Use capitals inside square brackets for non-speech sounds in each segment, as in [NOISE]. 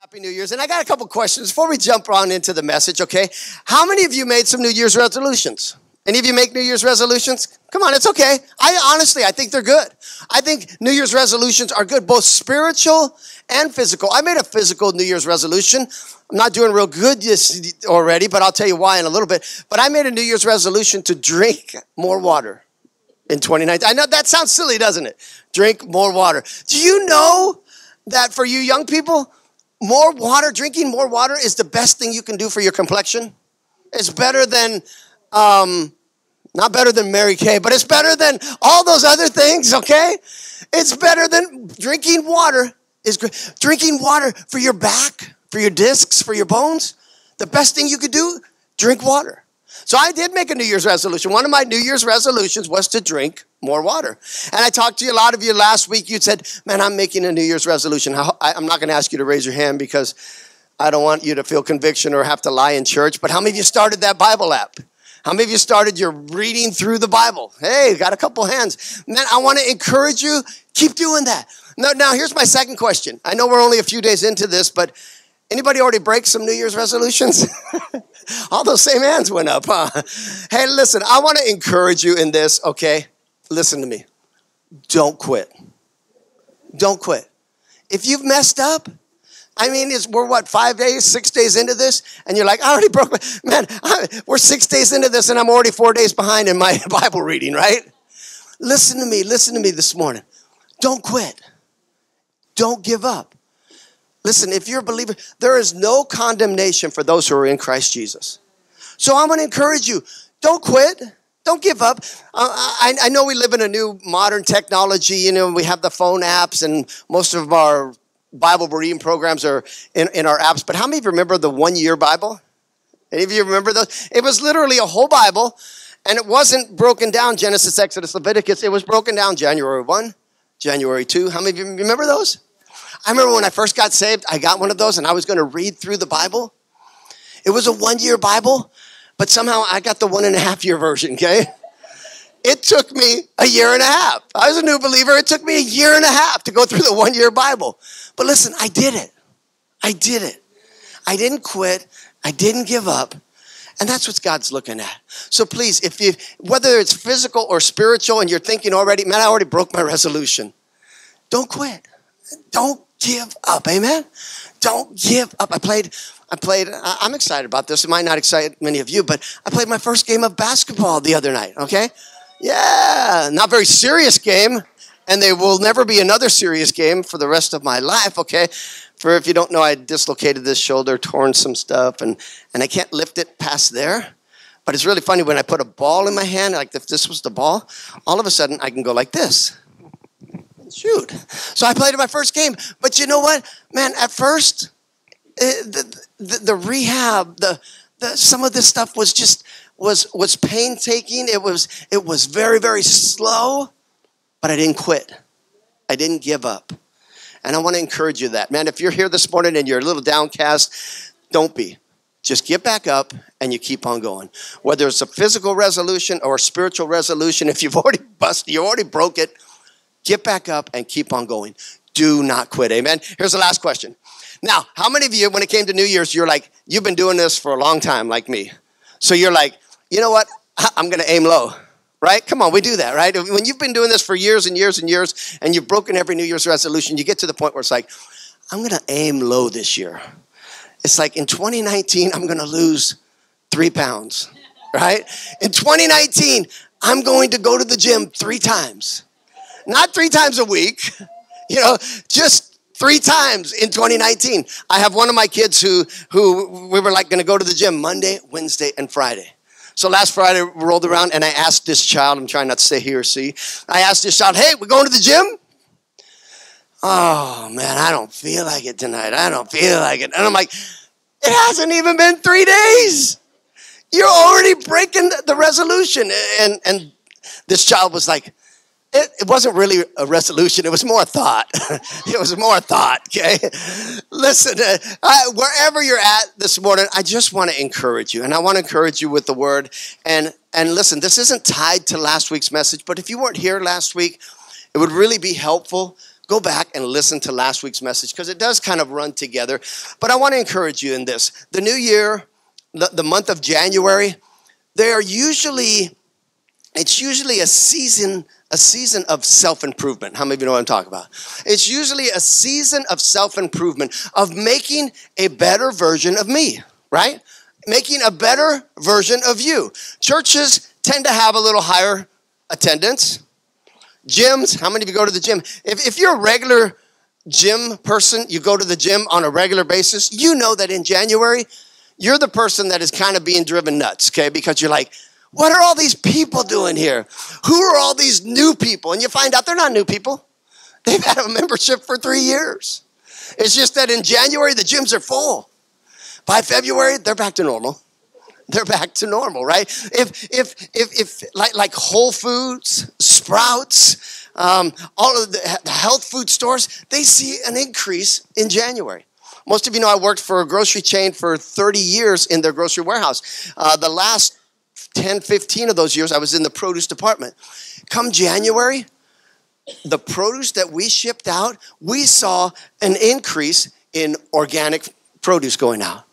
Happy New Year's. And I got a couple questions before we jump on into the message, okay? How many of you made some New Year's resolutions? Any of you make New Year's resolutions? Come on, it's okay. I honestly, I think they're good. I think New Year's resolutions are good, both spiritual and physical. I made a physical New Year's resolution. I'm not doing real good this already, but I'll tell you why in a little bit. But I made a New Year's resolution to drink more water in 2019. I know that sounds silly, doesn't it? Drink more water. Do you know that for you young people, more water, drinking more water is the best thing you can do for your complexion? It's better than, um, not better than Mary Kay, but it's better than all those other things, okay? It's better than drinking water is great. Drinking water for your back, for your discs, for your bones. The best thing you could do, drink water. So I did make a New Year's resolution. One of my New Year's resolutions was to drink more water. And I talked to you, a lot of you last week. You said, Man, I'm making a New Year's resolution. I'm not going to ask you to raise your hand because I don't want you to feel conviction or have to lie in church. But how many of you started that Bible app? How many of you started your reading through the Bible? Hey, got a couple hands. Man, I want to encourage you, keep doing that. Now, now, here's my second question. I know we're only a few days into this, but anybody already break some New Year's resolutions? [LAUGHS] All those same hands went up, huh? Hey, listen, I want to encourage you in this, okay? Listen to me. Don't quit. Don't quit. If you've messed up, I mean, we're what, five days, six days into this? And you're like, I already broke my, [LAUGHS] man, I, we're six days into this and I'm already four days behind in my [LAUGHS] Bible reading, right? Listen to me, listen to me this morning. Don't quit. Don't give up. Listen, if you're a believer, there is no condemnation for those who are in Christ Jesus. So I'm going to encourage you don't quit. Don't give up. Uh, I, I, know we live in a new modern technology. You know, we have the phone apps, and most of our Bible reading programs are in, in our apps. But how many of you remember the one year Bible? Any of you remember those? It was literally a whole Bible, and it wasn't broken down Genesis, Exodus, Leviticus. It was broken down January 1, January 2. How many of you remember those? I remember when I first got saved, I got one of those and I was going to read through the Bible. It was a one year Bible, but somehow I got the one and a half year version, okay? It took me a year and a half. I was a new believer. It took me a year and a half to go through the one year Bible. But listen, I did it. I did it. I didn't quit. I didn't give up. And that's what God's looking at. So please, if you, whether it's physical or spiritual, and you're thinking already, man, I already broke my resolution, don't quit. Don't give up. Amen. Don't give up. I played, I played, I'm excited about this. It might not excite many of you, but I played my first game of basketball the other night, okay? Yeah, not very serious game, and there will never be another serious game for the rest of my life, okay? For if you don't know, I dislocated this shoulder, torn some stuff, and, and I can't lift it past there. But it's really funny when I put a ball in my hand, like if this was the ball, all of a sudden I can go like this shoot. So I played in my first game. But you know what, man? At first, Uh, the, the, the, rehab, the, the some of this stuff was just was was painstaking. It was it was very very slow, but I didn't quit. I didn't give up. And I want to encourage you that, man. If you're here this morning and you're a little downcast, don't be. Just get back up and you keep on going. Whether it's a physical resolution or a spiritual resolution, [LAUGHS] if you've already busted, you already broke it, Get back up and keep on going. Do not quit. Amen. Here's the last question. Now, how many of you, when it came to New Year's, you're like, you've been doing this for a long time, like me. So you're like, you know what? I'm going to aim low, right? Come on, we do that, right? When you've been doing this for years and years and years, and you've broken every New Year's resolution, you get to the point where it's like, I'm going to aim low this year. It's like in 2019, I'm going to lose three pounds, right? In 2019, I'm going to go to the gym three times not three times a week, [LAUGHS] you know, just three times in 2019. I have one of my kids who, who we were like going to go to the gym Monday, Wednesday, and Friday. So last Friday we rolled around and I asked this child, I'm trying not to say he or I asked this child, hey, we're going to the gym? Oh man, I don't feel like it tonight. I don't feel like it. And I'm like, it hasn't even been three days. You're already breaking the resolution. And, and this child was like, it, it, wasn't really a resolution. It was more thought. [LAUGHS] it was more thought, okay? Listen, uh, I, wherever you're at this morning, I just want to encourage you. And I want to encourage you with the word. And, and listen, this isn't tied to last week's message, but if you weren't here last week, it would really be helpful. go back and listen to last week's message because it does kind of run together. But I want to encourage you in this. The new year, the, the month of January, they are usually, it's usually a season a season of self improvement. How many of you know what I'm talking about? It's usually a season of self improvement, of making a better version of me, right? Making a better version of you. Churches tend to have a little higher attendance. Gyms, how many of you go to the gym? If, if you're a regular gym person, you go to the gym on a regular basis, you know that in January, you're the person that is kind of being driven nuts, okay? Because you're like, what are all these people doing here? Who are all these new people? And you find out they're not new people. They've had a membership for three years. It's just that in January, the gyms are full. By February, they're back to normal. They're back to normal, right? If, if, if, if like, like Whole Foods, Sprouts, um, all of the health food stores, they see an increase in January. Most of you know I worked for a grocery chain for 30 years in their grocery warehouse. Uh, the last 10, 15 of those years, I was in the produce department. Come January, the produce that we shipped out, we saw an increase in organic produce going out.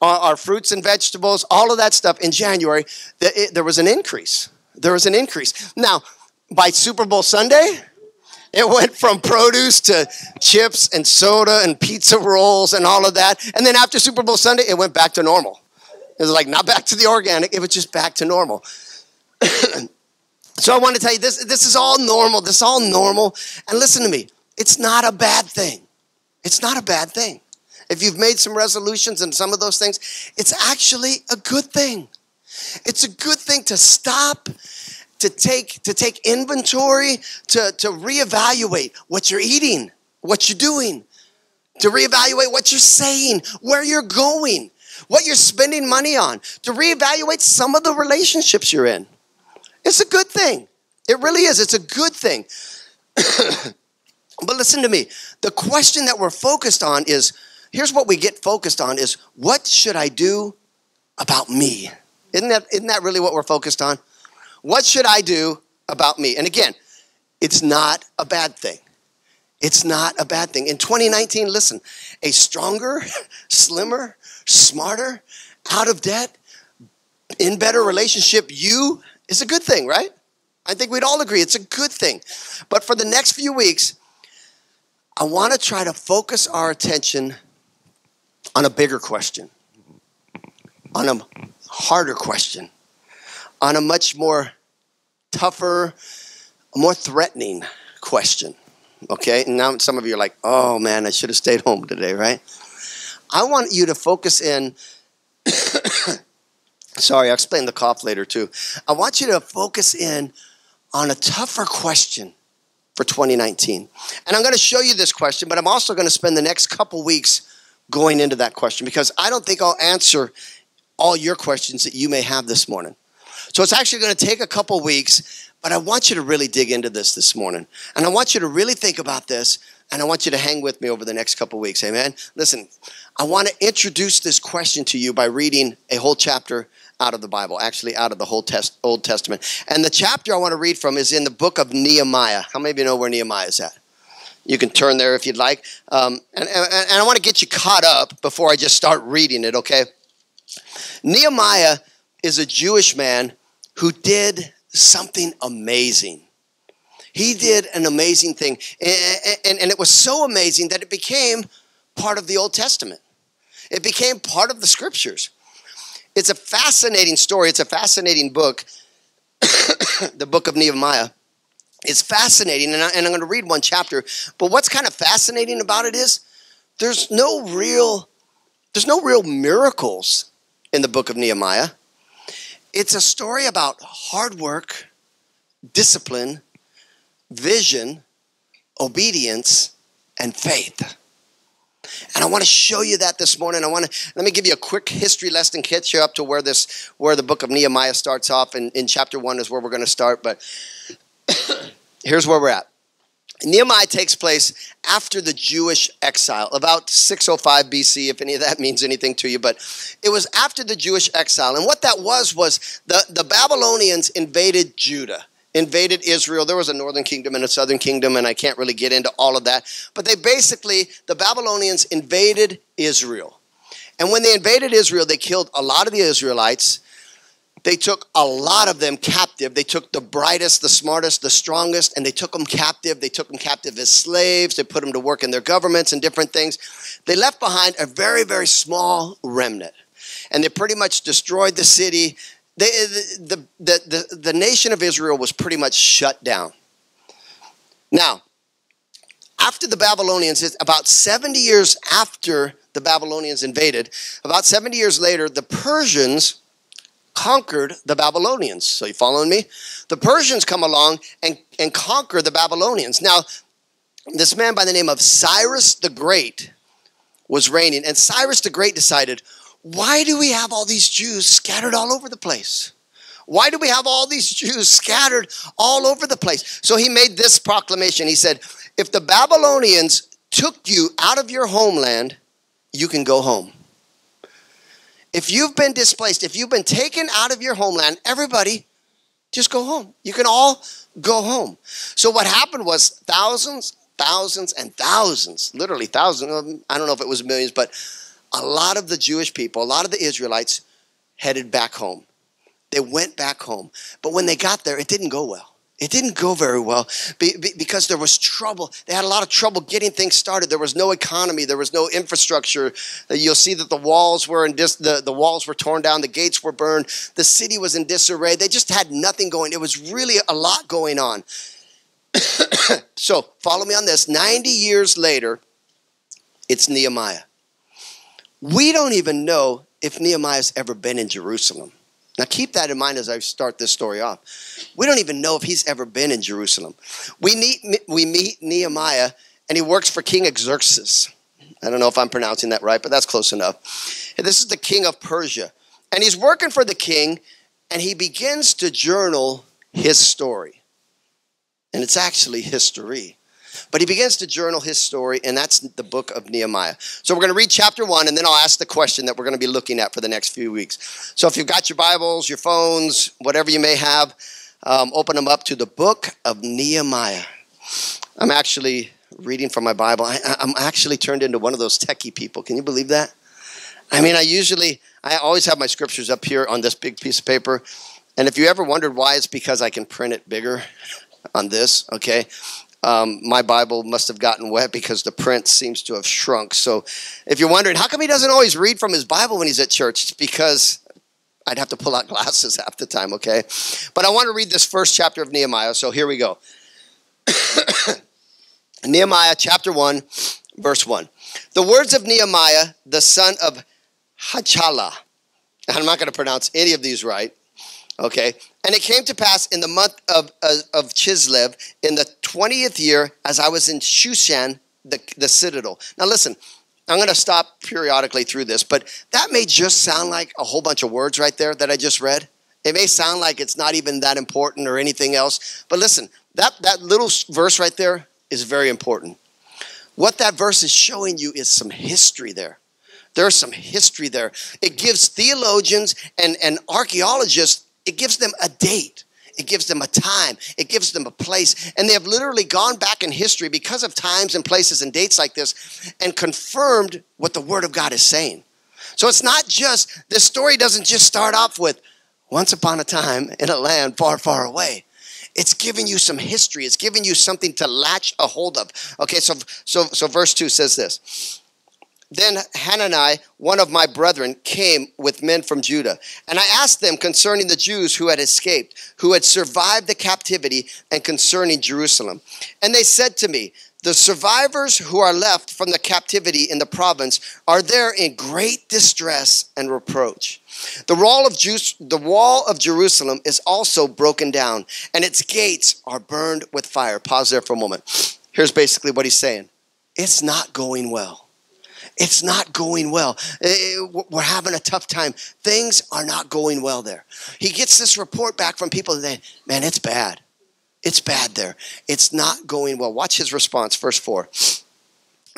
Our, our fruits and vegetables, all of that stuff in January, the, it, there was an increase. There was an increase. Now, by Super Bowl Sunday, it went from produce to chips and soda and pizza rolls and all of that. And then after Super Bowl Sunday, it went back to normal. It was like not back to the organic, it was just back to normal. [CLEARS THROAT] so I want to tell you this this is all normal. This is all normal. And listen to me, it's not a bad thing. It's not a bad thing. If you've made some resolutions and some of those things, it's actually a good thing. It's a good thing to stop, to take, to take inventory, to, to reevaluate what you're eating, what you're doing, to reevaluate what you're saying, where you're going what you're spending money on, to reevaluate some of the relationships you're in. It's a good thing. It really is. It's a good thing. [COUGHS] but listen to me. The question that we're focused on is here's what we get focused on is what should I do about me? Isn't that, isn't that really what we're focused on? What should I do about me? And again, it's not a bad thing. It's not a bad thing. In 2019, listen, a stronger, [LAUGHS] slimmer, smarter, out of debt, in better relationship, you is a good thing, right? I think we'd all agree it's a good thing. But for the next few weeks, I want to try to focus our attention on a bigger question, on a harder question, on a much more tougher, more threatening question. Okay, and now some of you are like, oh man, I should have stayed home today, right? I want you to focus in. [COUGHS] Sorry, I'll explain the cough later too. I want you to focus in on a tougher question for 2019. And I'm going to show you this question, but I'm also going to spend the next couple weeks going into that question because I don't think I'll answer all your questions that you may have this morning. So it's actually going to take a couple weeks, but I want you to really dig into this this morning. And I want you to really think about this and I want you to hang with me over the next couple weeks. Amen. Listen, I want to introduce this question to you by reading a whole chapter out of the Bible, actually out of the whole test, Old Testament. And the chapter I want to read from is in the book of Nehemiah. How many of you know where Nehemiah is at? You can turn there if you'd like. Um, and, and, and I want to get you caught up before I just start reading it, okay? Nehemiah is a Jewish man who did something amazing. He did an amazing thing. And, and, it was so amazing that it became part of the Old Testament. It became part of the scriptures. It's a fascinating story. It's a fascinating book, [COUGHS] the book of Nehemiah. It's fascinating, and, I, and I'm going to read one chapter. But what's kind of fascinating about it is there's no real there's no real miracles in the book of Nehemiah. It's a story about hard work, discipline, vision, obedience, and faith. And I want to show you that this morning. I want to let me give you a quick history lesson, catch you up to where this where the book of Nehemiah starts off. And in chapter one is where we're going to start. But [COUGHS] here's where we're at. Nehemiah takes place after the Jewish exile, about 605 BC, if any of that [LAUGHS] means anything to you. But it was after the Jewish exile. And what that was was the, the Babylonians invaded Judah invaded Israel. There was a northern kingdom and a southern kingdom, and I can't really get into all of that. But they basically, the Babylonians invaded Israel. And when they invaded Israel, they killed a lot of the Israelites. They took a lot of them captive. They took the brightest, the smartest, the strongest, and they took them captive. They took them captive as slaves. They put them to work in their governments and different things. They left behind a very, very small remnant. And they pretty much destroyed the city. The, the, the, the nation of Israel was pretty much shut down. Now, after the Babylonians, about 70 years after the Babylonians invaded. About 70 years later, the Persians conquered the Babylonians. So you following me? The Persians come along and, and conquer the Babylonians. Now, this man by the name of Cyrus the Great was reigning, and Cyrus the Great decided, why do we have all these Jews scattered all over the place? Why do we have all these Jews scattered all over the place? So he made this proclamation. He said, If the Babylonians took you out of your homeland you can go home. If you've been displaced, if you've been taken out of your homeland, everybody just go home. You can all go home. So what happened was thousands, thousands, and thousands, literally thousands, I don't know if it was millions, but a lot of the Jewish people, a lot of the Israelites headed back home. They went back home. But when they got there, it didn't go well. It didn't go very well because there was trouble. They had a lot of trouble getting things started. There was no economy. There was no infrastructure. Uh, you'll see that the walls were in dis- the, the walls were torn down. The gates were burned. The city was in disarray. They just had nothing going. It was really a lot going on. [COUGHS] so follow me on this. 90 years later, it's Nehemiah. We don't even know if Nehemiah's ever been in Jerusalem. Now, keep that in mind as I start this story off. We don't even know if he's ever been in Jerusalem. We meet, we meet Nehemiah, and he works for King Xerxes. I don't know if I'm pronouncing that right, but that's close enough. This is the king of Persia. And he's working for the king, and he begins to journal his story. And it's actually history. But he begins to journal his story, and that's the book of Nehemiah. So we're going to read chapter one, and then I'll ask the question that we're going to be looking at for the next few weeks. So if you've got your Bibles, your phones, whatever you may have, um, open them up to the book of Nehemiah. I'm actually reading from my Bible. I, I'm actually turned into one of those techie people. Can you believe that? I mean, I usually, I always have my scriptures up here on this big piece of paper. And if you ever wondered why, it's because I can print it bigger on this, okay? Um, my Bible must have gotten wet because the print seems to have shrunk. So if you're wondering, how come he doesn't always read from his Bible when he's at church? It's because I'd have to pull out [LAUGHS] glasses half the time, okay? But I want to read this first chapter of Nehemiah. So here we go. [COUGHS] Nehemiah chapter 1, verse 1. The words of Nehemiah, the son of Hachala. I'm not going to pronounce any of these right. Okay. And it came to pass in the month of, uh, of Chislev, in the 20th year, as I was in Shushan, the, the citadel. Now listen, I'm going to stop periodically through this, but that may just sound like a whole bunch of words right there that I just read. It may sound like it's not even that important or anything else, but listen, that, that little verse right there is very important. What that verse is showing you is some history there. There's some history there. It gives theologians and, and archaeologists it gives them a date. It gives them a time. It gives them a place. And they have literally gone back in history because of times and places and dates like this and confirmed what the Word of God is saying. So it's not just, this story doesn't just start off with once upon a time in a land far, far away. It's giving you some history. It's giving you something to latch a hold of. Okay, so so so verse 2 says this. Then Hanani, one of my brethren, came with men from Judah. And I asked them concerning the Jews who had escaped, who had survived the captivity, and concerning Jerusalem. And they said to me, The survivors who are left from the captivity in the province are there in great distress and reproach. The wall of, the wall of Jerusalem is also broken down, and its gates are burned with fire. Pause there for a moment. Here's basically what he's saying it's not going well it's not going well. Eh, eh, we're having a tough time. Things are not going well there. He gets this report back from people that, man, it's bad. It's bad there. It's not going well. Watch his response, verse 4.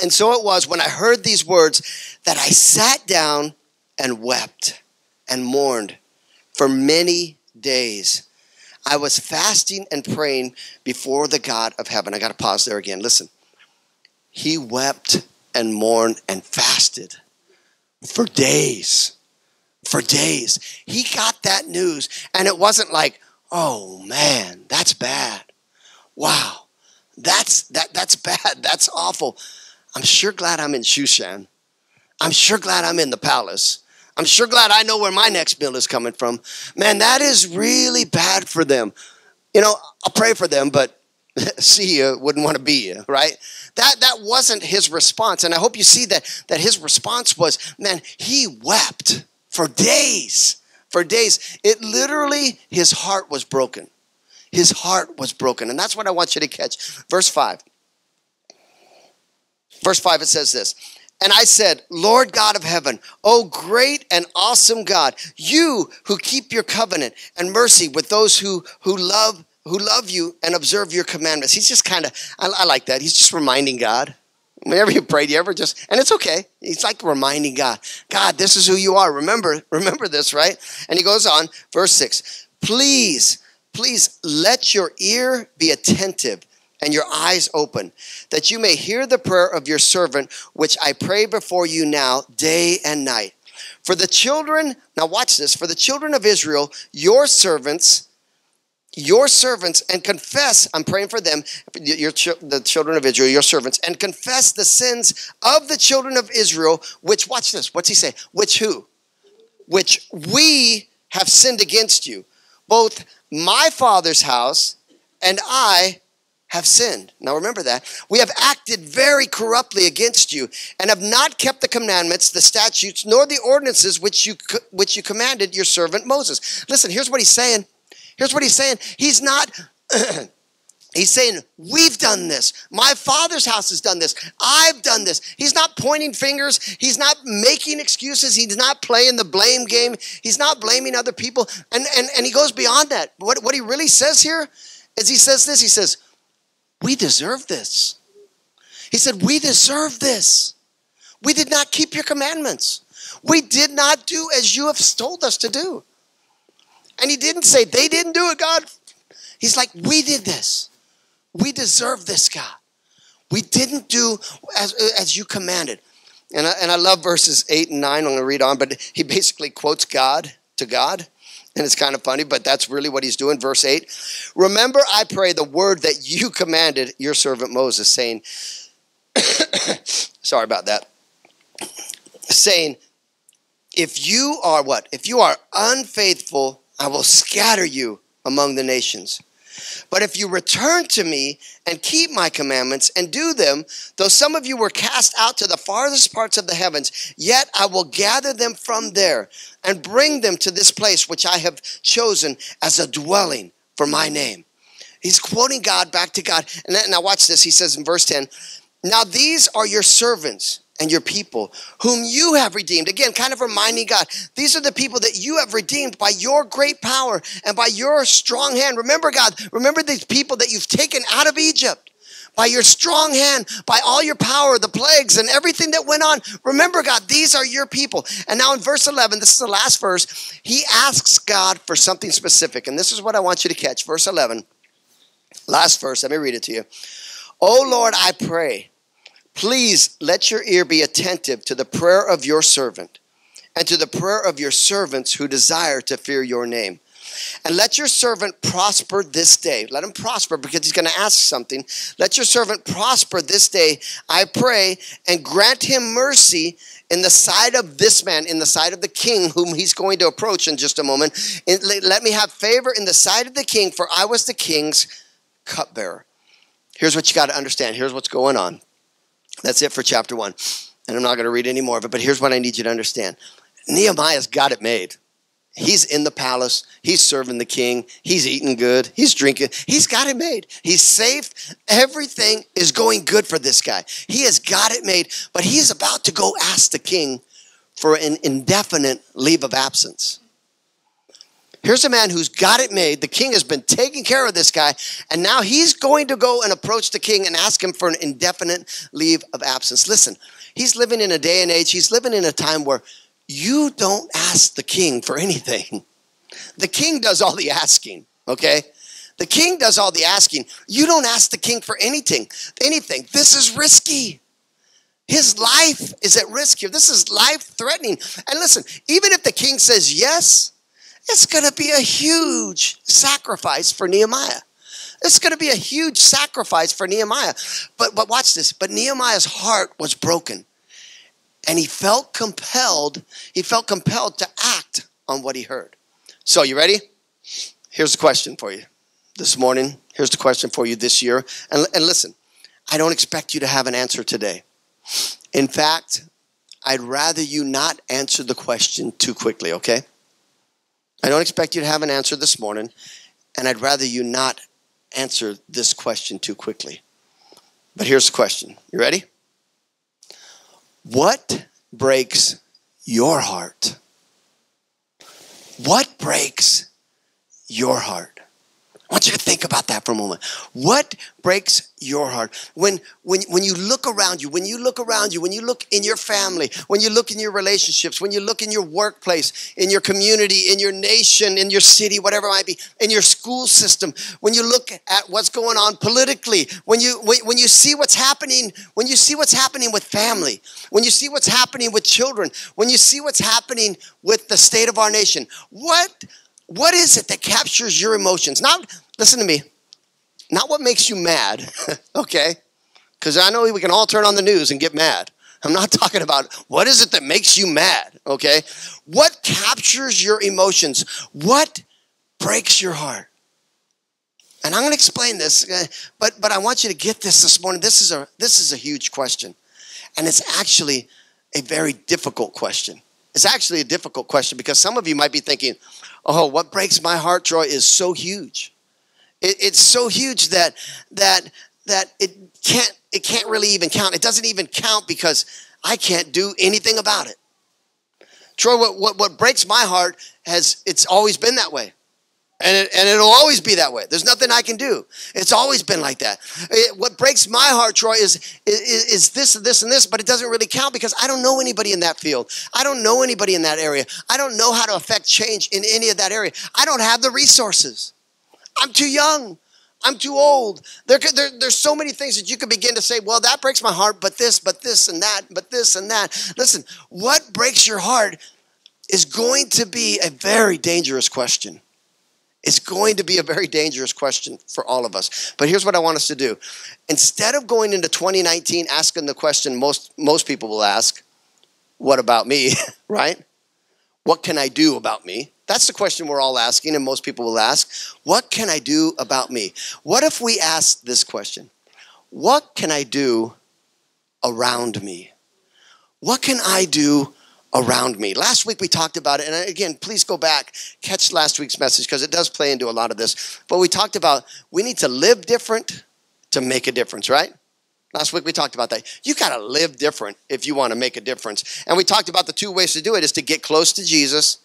And so it was when I heard these words that I sat down and wept and mourned for many days. I was fasting and praying before the God of heaven. I got to pause there again. Listen. He wept and mourned and fasted for days. For days. He got that news, and it wasn't like, oh man, that's bad. Wow, that's that that's [LAUGHS] bad. That's awful. I'm sure glad I'm in Shushan. I'm sure glad I'm in the palace. I'm sure glad I know where my next meal is coming from. Man, that is really bad for them. You know, I'll pray for them, but [LAUGHS] see you wouldn't want to be you, right? That that wasn't his response. And I hope you see that that his response was, man, he wept for days. For days. It literally his heart was broken. His heart was broken. And that's what I want you to catch. Verse 5. Verse 5 it says this. And I said, Lord God of heaven, O great and awesome God, you who keep your covenant and mercy with those who, who love who love you and observe your commandments. He's just kind of, I, I, like that. He's just reminding God. Whenever you pray, do you ever just, and it's okay. He's like reminding God, God, this is who you are. Remember, remember this, right? And he goes on, verse six, please, please let your ear be attentive and your eyes open, that you may hear the prayer of your servant, which I pray before you now, day and night. For the children, now watch this, for the children of Israel, your servants, your servants, and confess, I'm praying for them, your, the children of Israel, your servants, and confess the sins of the children of Israel, which, watch this, what's he say? Which who? Which we have sinned against you. Both my father's house and I have sinned. Now remember that. We have acted very corruptly against you and have not kept the commandments, the statutes, nor the ordinances which you which you commanded your servant Moses. Listen, here's what he's saying. Here's what he's saying. He's not [CLEARS THROAT] He's saying, We've done this. My father's house has done this. I've done this. He's not pointing fingers. He's not making excuses. He's not playing the blame game. He's not blaming other people. And, and, and he goes beyond that. What, what he really says here is he says this He says, we deserve this. He said, We deserve this. We did not keep your commandments. We did not do as you have told us to do. And he didn't say, They didn't do it, God. He's like, We did this. We deserve this, God. We didn't do as, as you commanded. And I, and I love verses 8 and 9. I'm going to read on, but he basically quotes God to God. And it's kind of funny, but that's really what he's doing. Verse 8 Remember, I pray, the word that you commanded your servant Moses, saying, [COUGHS] Sorry about that. Saying, If you are what? If you are unfaithful, I will scatter you among the nations. But if you return to me and keep my commandments and do them, though some of you were cast out to the farthest parts of the heavens, yet I will gather them from there and bring them to this place which I have chosen as a dwelling for my name. He's quoting God back to God. And now watch this. He says in verse 10, Now these are your servants and your people, whom you have redeemed. Again, kind of reminding God, these are the people that you have redeemed by your great power and by your strong hand. Remember, God, remember these people that you've taken out of Egypt by your strong hand, by all your power, the plagues and everything that went on. Remember, God, these are your people. And now in verse 11, this is the last verse, he asks God for something specific. And this is what I want you to catch. Verse 11, last verse, let me read it to you. Oh Lord, I pray Please let your ear be attentive to the prayer of your servant and to the prayer of your servants who desire to fear your name. And let your servant prosper this day. Let him prosper because he's going to ask something. Let your servant prosper this day, I pray, and grant him mercy in the sight of this man, in the sight of the king whom he's going to approach in just a moment. Let me have favor in the sight of the king, for I was the king's cupbearer. Here's what you got to understand. Here's what's going on. That's it for chapter one. And I'm not going to read any more of it, but here's what I need you to understand Nehemiah's got it made. He's in the palace. He's serving the king. He's eating good. He's drinking. He's got it made. He's safe. Everything is going good for this guy. He has got it made, but he's about to go ask the king for an indefinite leave of absence. Here's a man who's got it made. The king has been taking care of this guy, and now he's going to go and approach the king and ask him for an indefinite leave of absence. Listen, he's living in a day and age, he's living in a time where you don't ask the king for anything. The king does all the asking, okay? The king does all the asking. You don't ask the king for anything. Anything. This is risky. His life is at risk here. This is life threatening. And listen, even if the king says yes, it's going to be a huge sacrifice for Nehemiah. It's going to be a huge sacrifice for Nehemiah. But, but watch this. But Nehemiah's heart was broken. And he felt compelled, he felt compelled to act on what he heard. So, you ready? Here's the question for you this morning. Here's the question for you this year. And, and listen, I don't expect you to have an answer today. In fact, I'd rather you not answer the question too quickly, okay? I don't expect you to have an answer this morning, and I'd rather you not answer this question too quickly. But here's the question. You ready? What breaks your heart? What breaks your heart? I want you to think about that for a moment. What breaks your heart? When, when, when you look around you, when you look around you, when you look in your family, when you look in your relationships, when you look in your workplace, in your community, in your nation, in your city, whatever it might be, in your school system, when you look at what's going on politically, when you, when, when you see what's happening, when you see what's happening with family, when you see what's happening with children, when you see what's happening with the state of our nation, what what is it that captures your emotions? Not, listen to me, not what makes you mad, [LAUGHS] okay? Because I know we can all turn on the news and get mad. I'm not [LAUGHS] talking about what is it that makes you mad, okay? What captures your emotions? What breaks your heart? And I'm going to explain this, uh, but but I want you to get this this morning. This is a this is a huge question, and it's actually a very difficult question. It's actually a difficult question because some of you might be thinking, oh, what breaks my heart, Troy, is so huge. It, it's so huge that that that it can't it can't really even count. It doesn't even count because I can't do anything about it. Troy, what, what, what breaks my heart has it's always been that way. And, it, and it'll always be that way. There's nothing I can do. It's always been like that. It, what breaks my heart, Troy, is, is, is this, this, and this, but it doesn't really count because I don't know anybody in that field. I don't know anybody in that area. I don't know how to affect change in any of that area. I don't have the resources. I'm too young. I'm too old. There, there, there's so many things that you could begin to say, well, that breaks my heart, but this, but this, and that, but this, and that. Listen, what breaks your heart is going to be a very dangerous question. It's going to be a very dangerous question for all of us. But here's what I want us to do. Instead of going into 2019 asking the question most, most people will ask, what about me, [LAUGHS] right? What can I do about me? That's the question we're all asking, and most people will ask, What can I do about me? What if we ask this question? What can I do around me? What can I do around me. Last week we talked about it, and again, please go back, catch last week's message because it does play into a lot of this. But we talked about we need to live different to make a difference, right? Last week we talked about that. You got to live different if you want to make a difference. And we talked about the two ways to do it is to get close to Jesus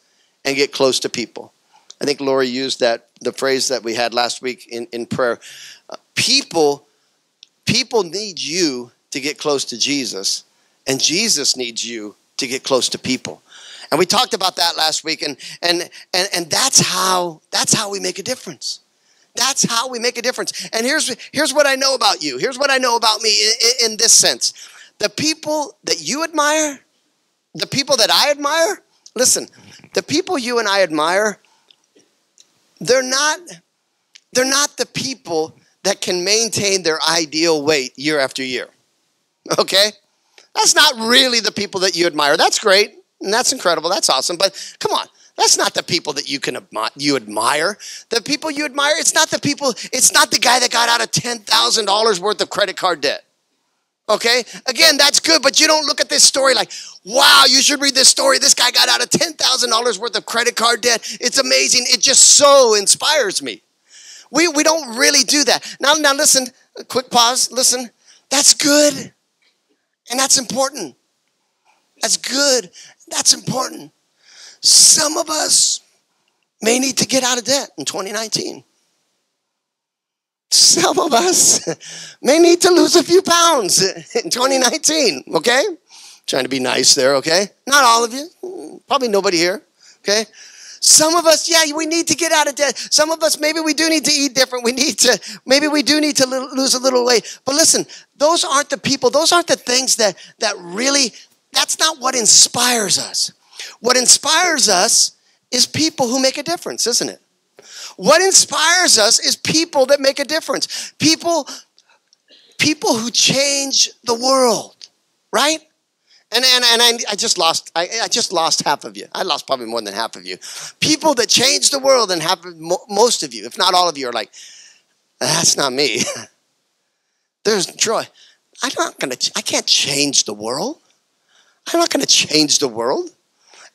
and get close to people. I think Lori used that the phrase that we had last week in, in prayer. Uh, people people need you to get close to Jesus, and Jesus needs you to get close to people. And we talked about that last week, and and and, and that's how that's how we make a difference. That's how we make a difference. And here's here's what I know about you. Here's what I know about me in, in this sense. The people that you admire, the people that I admire, listen, the people you and I admire, they're not they're not the people that can maintain their ideal weight year after year. Okay? That's not really the people that you admire. That's great and that's incredible. That's awesome. But come on, that's not the people that you can you admire. The people you admire, it's not the people. It's not the guy that got out of ten thousand dollars worth of credit card debt. Okay, again, that's good, but you don't look at this story like, wow, you should read this story. This guy got out of ten thousand dollars worth of credit card debt. It's amazing. It just so inspires me. We we don't really do that. Now now listen. Quick pause. Listen. That's good. And that's important. That's good. That's important. Some of us may need to get out of debt in 2019. Some of us [LAUGHS] may need to lose a few pounds [LAUGHS] in 2019, okay? Trying to be nice there, okay? Not all of you, probably nobody here, okay? Some of us, yeah, we need to get out of debt. Some of us, maybe we do need to eat different. We need to, maybe we do need to lose a little weight. But listen, those aren't the people, those aren't the things that, that really, that's not what inspires us. What inspires us is people who make a difference, isn't it? What inspires us is people that make a difference. People people who change the world, right? And, and, and I, I just lost I, I, just lost half of you. I lost probably more than half of you. People that change the world and have most of you, if not all of you, are like, that's not me. [LAUGHS] There's Troy. I'm not gonna. I can't change the world. I'm not gonna change the world.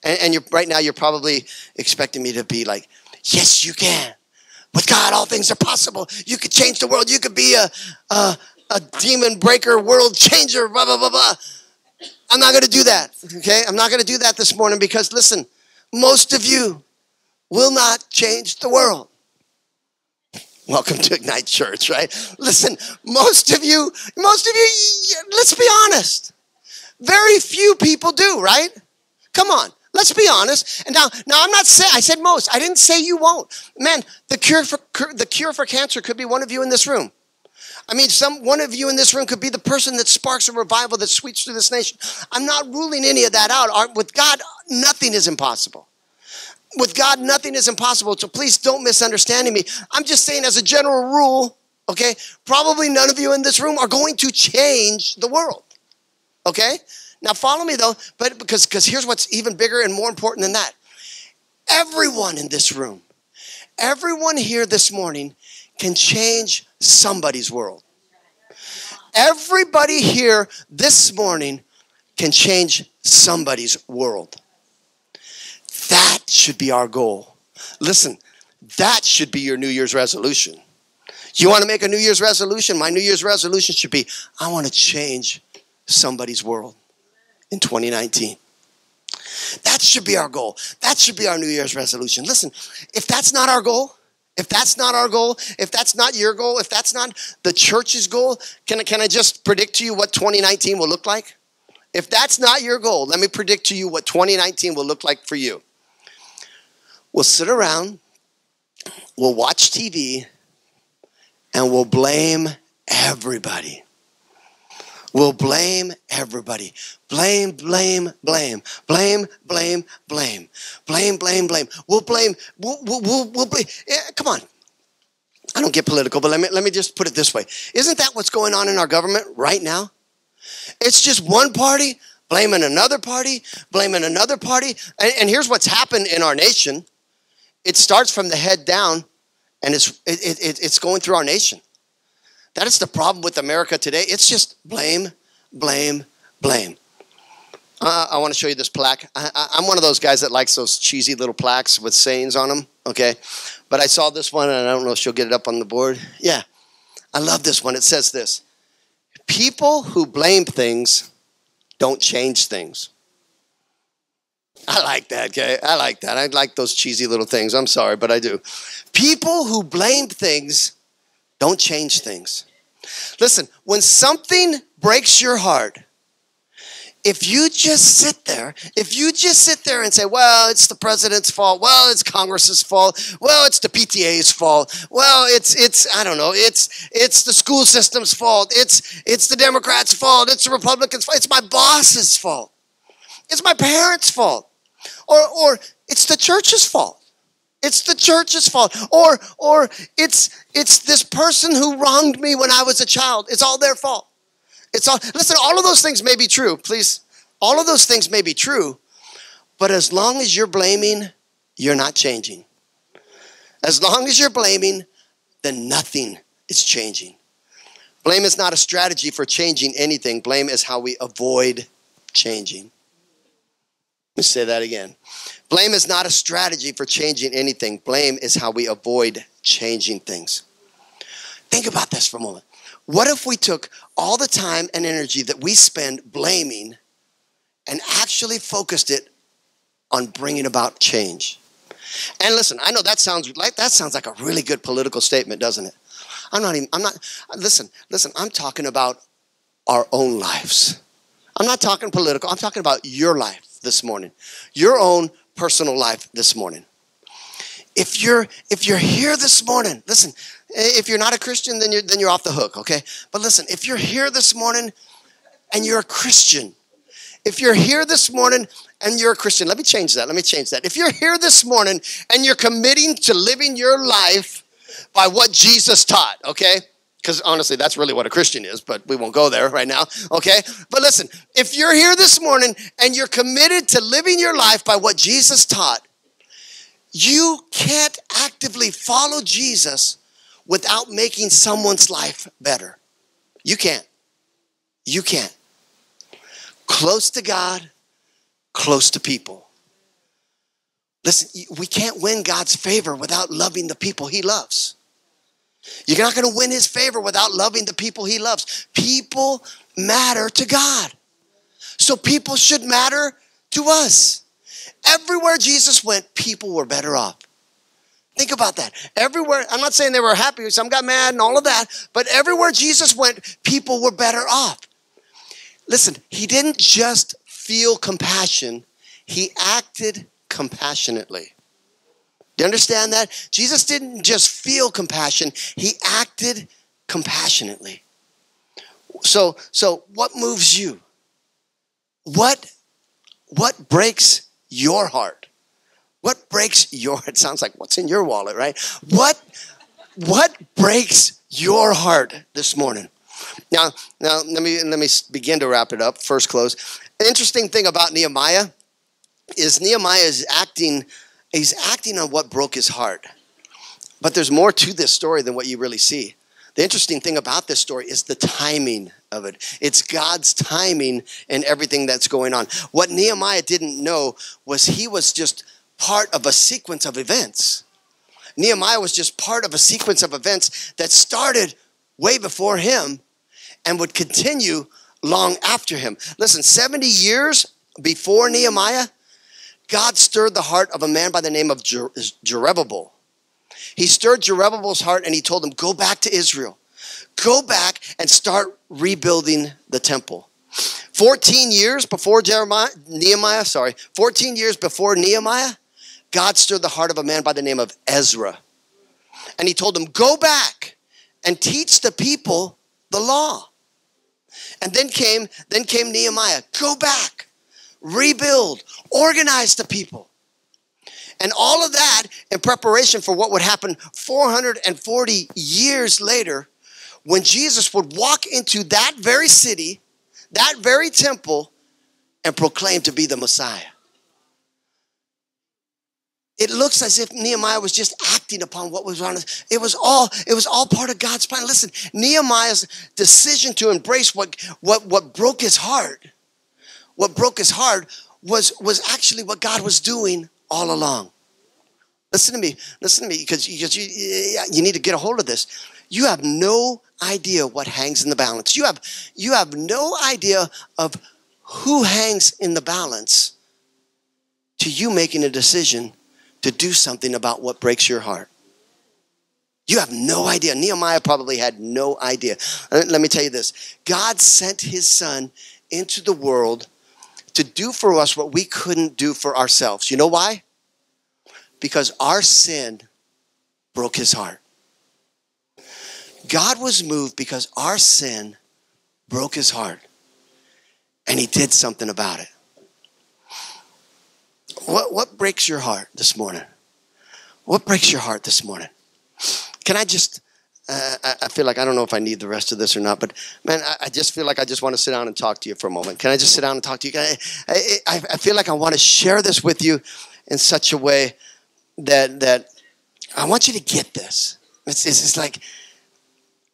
And, and you're right now. You're probably expecting me to be like, yes, you can. With God, all things are possible. You could change the world. You could be a, a, a demon breaker, world changer, blah, blah, blah, blah. I'm not going to do that, okay? I'm not going to do that this morning because, listen, most of you will not change the world. Welcome to Ignite Church, right? Listen, most of you, most of you, let's be honest. Very few people do, right? Come on. Let's be honest. And now, now I'm not saying I said most. I didn't say you won't. Man, the cure for the cure for cancer could be one of you in this room. I mean, some one of you in this room could be the person that sparks a revival that sweeps through this nation. I'm not ruling any of that out. With God, nothing is impossible. With God, nothing is impossible. So please don't misunderstand me. I'm just saying, as a general rule, okay, probably none of you in this room are going to change the world. Okay? Now follow me though, but because because here's what's even bigger and more important than that. Everyone in this room, everyone here this morning can change somebody's world. Everybody here this morning can change somebody's world. That should be our goal. Listen, that should be your New Year's resolution. You want to make a New Year's resolution? My New Year's resolution should be I want to change somebody's world in 2019. That should be our goal. That should be our New Year's resolution. Listen, if that's not our goal, if that's not our goal, if that's not your goal, if that's not the church's goal, can, can I just predict to you what 2019 will look like? If that's not your goal, let me predict to you what 2019 will look like for you. We'll sit around, we'll watch TV, and we'll blame everybody. We'll blame everybody. Blame, blame, blame. Blame, blame, blame. Blame, blame, blame. We'll blame, we'll, we'll, we'll, we'll blame. Yeah, come on. I don't get political, but let me, let me just put it this way. Isn't that what's going on in our government right now? It's just one party blaming another party, blaming another party. And, and here's what's happened in our nation it starts from the head down, and it's, it, it, it's going through our nation. That is the problem with America today. It's just blame, blame, blame. Uh, I want to show you this plaque. I, am one of those guys that likes those cheesy little plaques with sayings on them, okay? But I saw this one, and I don't know if she'll get it up on the board. Yeah, I love this one. It says this People who blame things don't change things. I like that, okay? I like that. I like those cheesy little things. I'm sorry, but I do. People who blame things don't change things. Listen, when something breaks your heart, if you just sit there, if you just sit there and say, well, it's the president's fault, well, it's Congress's fault, well, it's the PTA's fault, well, it's it's I don't know, it's it's the school system's fault, it's it's the Democrats' fault, it's the Republicans' fault, it's my boss's fault, it's my parents' fault, or or it's the church's fault. It's the church's fault. Or, or it's, it's this person who wronged me when I was a child. It's all their fault. It's all, listen, all of those things may be true, please. All of those things may be true, but as long as you're blaming, you're not changing. As long as you're blaming, then nothing is changing. Blame is not a strategy for changing anything. Blame is how we avoid changing. Me say that again. Blame is not a strategy for changing anything. Blame is how we avoid changing things. Think about this for a moment. What if we took all the time and energy that we spend blaming and actually focused it on bringing about change? And listen, I know that sounds like that sounds like a really good political statement, doesn't it? I'm not even I'm not listen, listen, I'm talking about our own lives. I'm not talking political. I'm talking about your life this morning. Your own personal life this morning. if you're if you're here this morning, listen, eh, if you're not a Christian, then you're then you're off the hook, okay? But listen, if you're here this morning and you're a Christian, if you're here this morning and you're a Christian, let me change that. Let me change that. If you're here this morning and you're committing to living your life by what Jesus taught, okay? Because honestly, that's really what a Christian is, but we won't go there right now, okay? But listen, if you're here this morning and you're committed to living your life by what Jesus taught, you can't actively follow Jesus without making someone's life better. You can't. You can't. Close to God, close to people. Listen, we can't win God's favor without loving the people He loves. You're not going to win His favor without loving the people He loves. People matter to God. So people should matter to us. Everywhere Jesus went, people were better off. Think about that. Everywhere, I'm not saying they were happy, some got mad and all of that, but everywhere Jesus went, people were better off. Listen, he didn't just feel compassion, he acted compassionately. Do you understand that? Jesus didn't just feel compassion, he acted compassionately. So, so what moves you? What, what breaks your heart? What breaks your it sounds like what's in your wallet, right? What what breaks your heart this morning? Now, now let me let me begin to wrap it up. First close. Interesting thing about Nehemiah is Nehemiah is acting he's acting on what broke his heart. But there's more to this story than what you really see. The interesting thing about this story is the timing of it. It's God's timing and everything that's going on. What Nehemiah didn't know was he was just part of a sequence of events. Nehemiah was just part of a sequence of events that started way before him and would continue long after him. Listen, 70 years before Nehemiah, God stirred the heart of a man by the name of Jer- Zerubbabel. He stirred Zerubbabel's heart and he told him, Go back to Israel. Go back and start rebuilding the temple. 14 years before Jeremiah, Nehemiah, sorry, 14 years before Nehemiah, God stirred the heart of a man by the name of Ezra. And he told him, Go back and teach the people the law. And then came, then came Nehemiah. Go back, rebuild, organize the people. And all of that in preparation for what would happen 440 years later when Jesus would walk into that very city, that very temple, and proclaim to be the Messiah. It looks as if Nehemiah was just acting upon what was on us. It was all, it was all part of God's plan. Listen, Nehemiah's decision to embrace what, what, what broke his heart, what broke his heart was, was actually what God was doing all along. Listen to me, listen to me, because you, you need to get a hold of this. You have no idea what hangs in the balance. You have, you have no idea of who hangs in the balance to you making a decision to do something about what breaks your heart. You have no idea. Nehemiah probably had no idea. Let me tell you this God sent his son into the world to do for us what we couldn't do for ourselves. You know why? Because our sin broke his heart. God was moved because our sin broke his heart. And he did something about it. What, what breaks your heart this morning? What breaks your heart this morning? Can I just, uh, I feel like I don't know if I need the rest of this or not, but man, I, I, just feel like I just want to sit down and talk to you for a moment. Can I just sit down and talk to you? I, I, I feel like I want to share this with you in such a way that, that I want you to get this. It's, it's, it's like,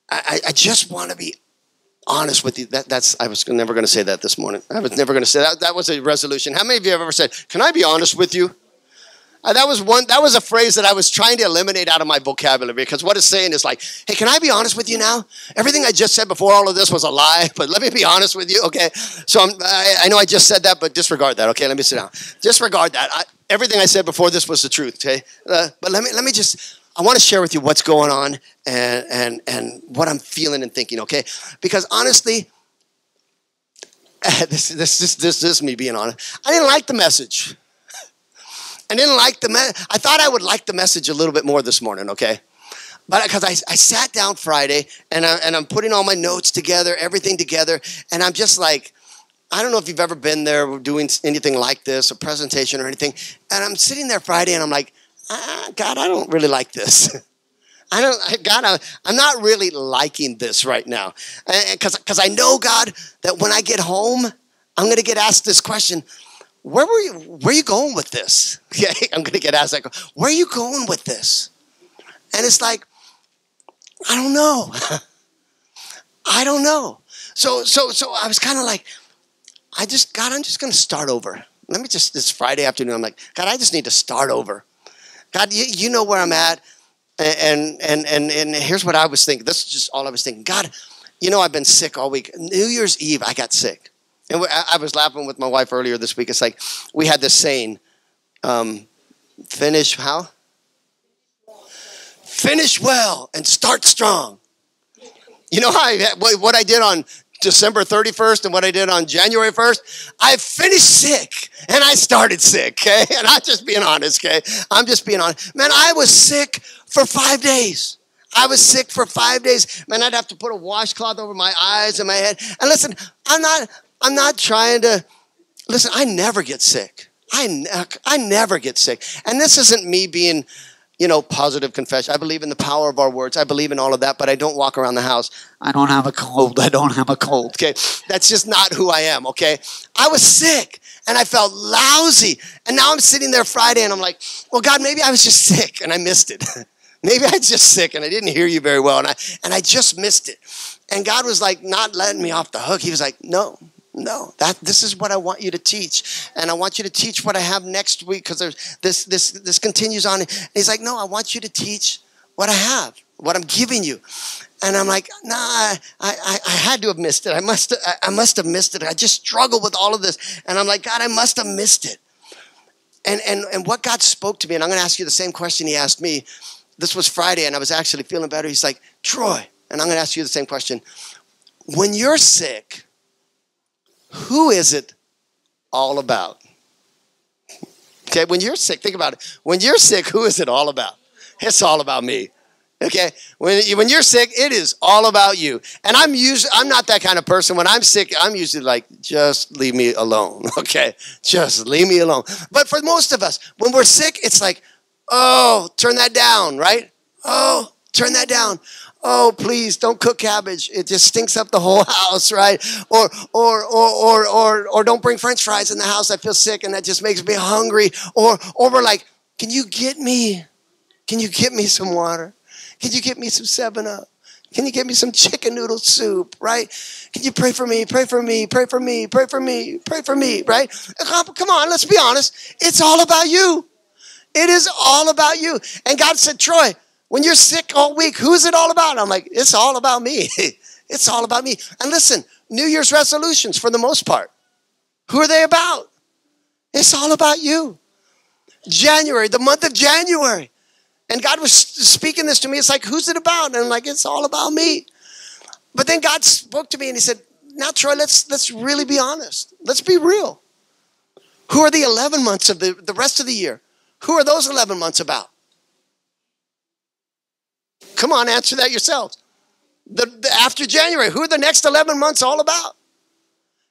I, I just want to be honest with you. That, that's I was never going to say that this morning. I was never going to say that. That was a resolution. How many of you have ever said, "Can I be honest with you"? Uh, that was one. That was a phrase that I was trying to eliminate out of my vocabulary because what it's saying is like, "Hey, can I be honest with you now? Everything I just said before all of this was a lie, but let me be honest with you, okay?" So I, I know I just said that, but disregard that, okay? Let me sit down. Disregard that. I, everything I said before this was the truth, okay? Uh, but let me let me just I want to share with you what's going on and, and, and what I'm feeling and thinking, okay? Because honestly, this, [LAUGHS] this, this, this, this is me being honest. I didn't like the message. I didn't like the, I thought I would like the message a little bit more this morning, okay? But because I, I sat down Friday and, I, and I'm putting all my notes together, everything together, and I'm just like, I don't know if you've ever been there doing anything like this, a presentation or anything. And I'm sitting there Friday and I'm like, ah, God, I don't really like this. [LAUGHS] I don't, God, I, I'm not really liking this right now. Because I know, God, that when I get home, I'm going to get asked this question where were you where are you going with this? [LAUGHS] Okay i'm gonna get asked that where are you going with this? And it's like i don't know. [LAUGHS] I don't know. So so so i was kind of like i just god i'm just gonna start over. Let me just this friday afternoon i'm like god i just need to start over. God you, you know where i'm at. And and and and here's what i was thinking. This is just all i was thinking. God you know i've been sick all week. New year's eve i got sick and I was laughing with my wife earlier this week. It's like we had this saying, um, finish how? Finish well and start strong. You know how I, what I did on December 31st and what I did on January 1st? I finished sick and I started sick, okay? [LAUGHS] And I'm just being honest, okay? I'm just being honest. Man, I was sick for five days. I was sick for five days. Man, I'd have to put a washcloth over my eyes and my head. And listen, I'm not, I'm not trying to, listen, I never get sick. I, I never get sick. And this isn't me being, you know, positive confession. I believe in the power of our words. I believe in all of that, but I don't walk around the house. I don't have a cold. I don't have a cold. Okay. That's just not who I am. Okay. I was sick and I felt lousy. And now I'm sitting there Friday and I'm like, well, God, maybe I was just sick and I missed it. [LAUGHS] maybe I was just sick and I didn't hear you very well and I, and I just missed it. And God was like, not letting me off the hook. He was like, no, no, that this is what I want you to teach, and I want you to teach what I have next week because there's this this this continues on. And he's like, no, I want you to teach what I have, what I'm giving you. And I'm like, nah, I, I, I had to have missed it. I must, I must have missed it. I just struggle with all of this. And I'm like, God, I must have missed it. And, and, and what God spoke to me, and I'm going to ask you the same question he asked me. This was Friday, and I was actually feeling better. He's like, Troy, and I'm going to ask you the same question. When you're sick, who is it all about? Okay, when you're sick, think about it. When you're sick, who is it all about? It's all about me. Okay, when, when you're sick, it is all about you. And I'm usually I'm not that kind of person. When I'm sick, I'm usually like, just leave me alone. [LAUGHS] Okay, just leave me alone. But for most of us, when we're sick, it's like, oh, turn that down, right? Oh, turn that down oh please don't cook cabbage it just stinks up the whole [LAUGHS] house right or or or or or, or don't bring french fries in the house i feel sick and that just makes me hungry or or we're like can you get me can you get me some water can you get me some 7 up can you get me some chicken noodle soup, right? Can you pray for me? Pray for me. Pray for me. Pray for me. Pray for me, right? Come on, let's be honest. It's all about you. It is all about you. And God said, Troy, when you're sick all week, who's it all about? I'm like, it's all about me. [LAUGHS] it's all about me. And listen, New Year's resolutions for the most part, who are they about? It's all about you. January, the month of January. And God was speaking this to me. It's like, who's it about? And I'm like, it's all about me. But then God spoke to me and he said, now Troy, let's let's really be honest. Let's be real. Who are the 11 months of the, the rest of the year? Who are those 11 months about? Come on, answer that yourselves. The, the, after January, who are the next 11 months all about?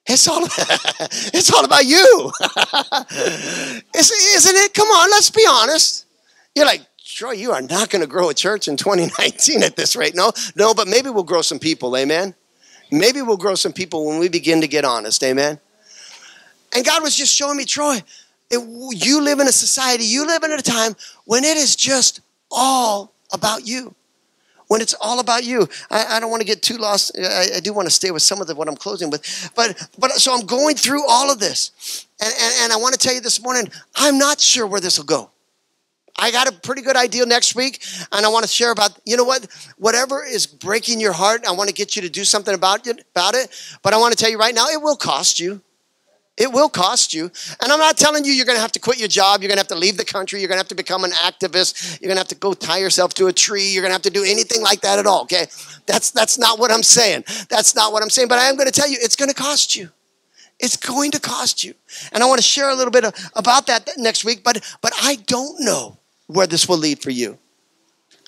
It's all, [LAUGHS] it's all about you. [LAUGHS] isn't it? Come on, let's be honest. You're like, Troy, you are not going to grow a church in 2019 at this rate. No, no, but maybe we'll grow some people, amen? Maybe we'll grow some people when we begin to get honest, amen? And God was just showing me, Troy, it, you live in a society, you live in a time when it is just all about you when it's all about you. I, I don't want to get too lost. I, I, do want to stay with some of the, what I'm closing with. But, but so I'm going through all of this. And, and, and I want to tell you this morning, I'm not sure where this will go. I got a pretty good idea next week, and I want to share about, you know what? Whatever is breaking your heart, I want to get you to do something about it, about it. But I want to tell you right now, it will cost you. It will cost you. And I'm not telling you you're going to have to quit your job. You're going to have to leave the country. You're going to have to become an activist. You're going to have to go tie yourself to a tree. You're going to have to do anything like that at all, okay? That's, that's not what I'm saying. That's not what I'm saying. But I am going to tell you it's going to cost you. It's going to cost you. And I want to share a little bit of, about that next week, but, but I don't know where this will lead for you.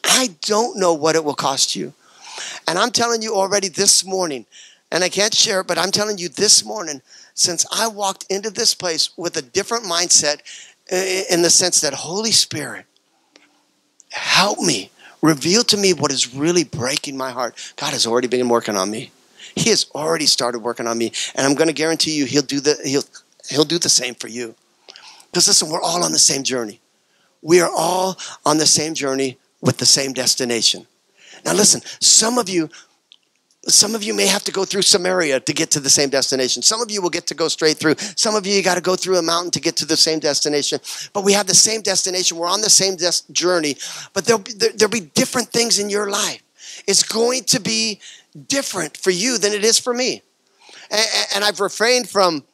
I don't know what it will cost you. And I'm telling you already this morning, and I can't share it, but I'm telling you this morning, since I walked into this place with a different mindset in the sense that Holy Spirit, help me, reveal to me what is really breaking my heart. God has already been working on me. He has already started working on me, and I'm going to guarantee you, he'll do the he'll he'll do the same for you. Because listen, we're all on the same journey. We are all on the same journey with the same destination. Now, listen, some of you some of you may have to go through Samaria to get to the same destination. Some of you will get to go straight through. Some of you, you got to go through a mountain to get to the same destination. But we have the same destination. We're on the same des- journey, but there'll be, there, there'll be different things in your life. It's going to be different for you than it is for me. And, and I've refrained from,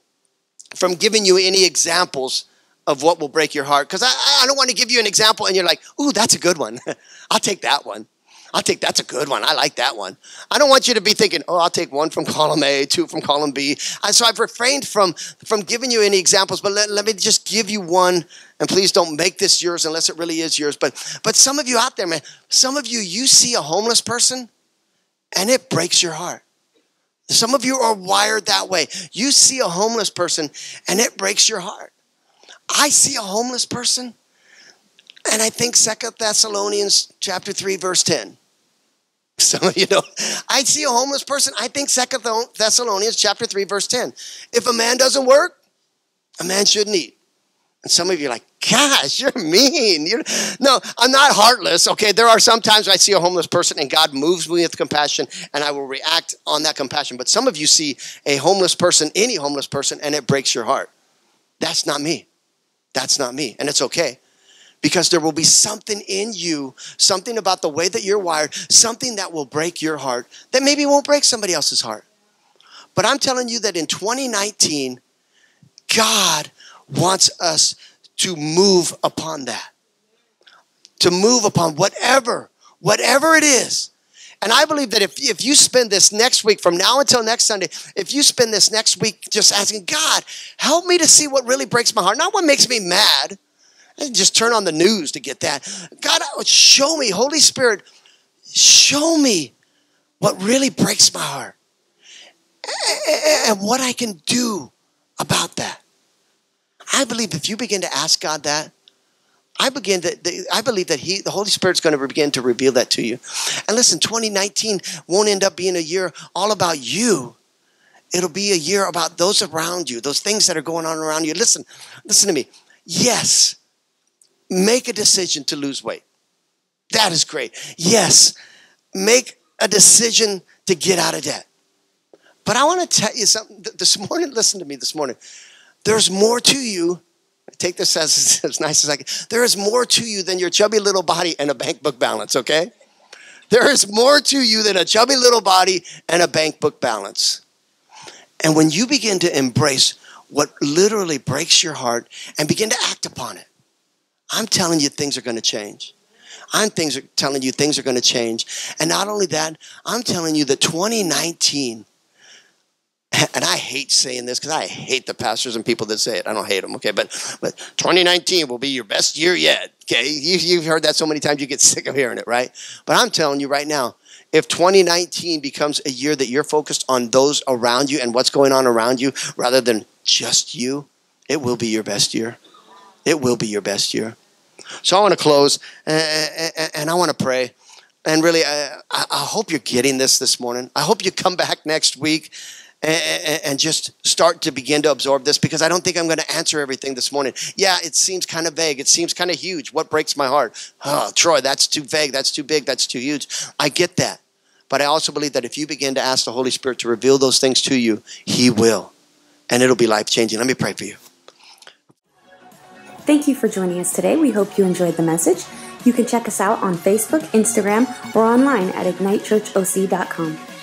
from giving you any examples of what will break your heart because I, I don't want to give you an example and you're like, ooh, that's a good one. [LAUGHS] I'll take that one. I'll take that's a good one. I like that one. I don't want you to be thinking, oh, I'll take one from column A, two from column B. And so I've refrained from from giving you any examples, but let, let me just give you one. And please don't make this yours unless it really is yours. But but some of you out there, man, some of you, you see a homeless person and it breaks your heart. Some of you are wired that way. You see a homeless person and it breaks your heart. I see a homeless person and I think Second Thessalonians chapter 3 verse 10. [LAUGHS] Of you know, I see a homeless person. I think Second Thessalonians chapter 3, verse 10. If a man doesn't work, a man shouldn't eat. And some of you are like, gosh, you're mean. You're... No, I'm not heartless. Okay, there are some times I see a homeless person and God moves me with compassion and I will react on that compassion. But some of you see a homeless person, any homeless person, and it breaks your heart. That's not me. That's not me. And it's okay because there will be something in you, something about the way that you're wired, something that will break your heart that maybe won't break somebody else's heart. But I'm telling you that in 2019, God wants us to move upon that, to move upon whatever, whatever it is. And I believe that if, if you spend this next week, from now until next Sunday, if you spend this next week just asking, God, help me to see what really breaks my heart, not what makes me mad, just turn on the news to get that. God, show me, Holy Spirit, show me what really breaks my heart and what I can do about that. I believe if you begin to ask God that, I begin to, I believe that He, the Holy Spirit's going to begin to reveal that to you. And listen, 2019 won't end up being a year all about you. It'll be a year about those around you, those things that are going on around you. Listen, listen to me. Yes, make a decision to lose weight. That is great. Yes, make a decision to get out of debt. But I want to tell you something this morning. [LAUGHS] Listen to me this morning. There's more to you. Take this as, [LAUGHS] as nice as I can. There is more to you than your chubby little body and a bank book balance, okay? There is more to you than a chubby little body and a bank book balance. And when you begin to embrace what literally breaks your heart and begin to act upon it, I'm telling you, things are going to change. I'm things are telling you things are going to change. And not only that, I'm telling you that 2019, [LAUGHS] and I hate saying this because I hate the pastors and people that say it. I don't hate them, okay? But but 2019 will be your best year yet, okay? You, you've heard that so many times you get [LAUGHS] sick of hearing it, right? But I'm telling you right now, if 2019 becomes a year that you're focused on those around you and what's going on around you rather than just you, it will be your best year. It will be your best year. So I want to close and I want to pray. And really, I, hope you're getting this this morning. I hope you come back next week and just start to begin to absorb this because I don't think I'm going to answer everything this morning. Yeah, it seems kind of vague. It seems kind of huge. What breaks my heart? Oh, Troy, that's too vague. That's too big. That's too huge. I get that. But I also believe that if you begin to ask the Holy Spirit to reveal those things to you, He will. And it'll be life changing. Let me pray for you. Thank you for joining us today. We hope you enjoyed the message. You can check us out on Facebook, Instagram, or online at ignitechurchoc.com.